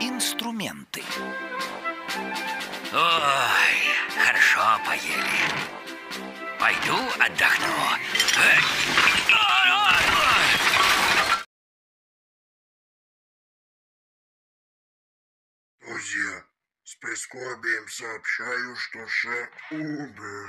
инструменты. Ой, хорошо поели. Пойду отдохну. Друзья, с прискорбием сообщаю, что шеф умер.